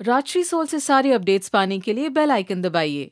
Rajshree soul से सारे updates पाने के लिए बेल आइकन दबाइए।